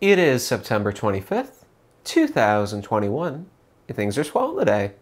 It is September 25th, 2021. Things are swell today.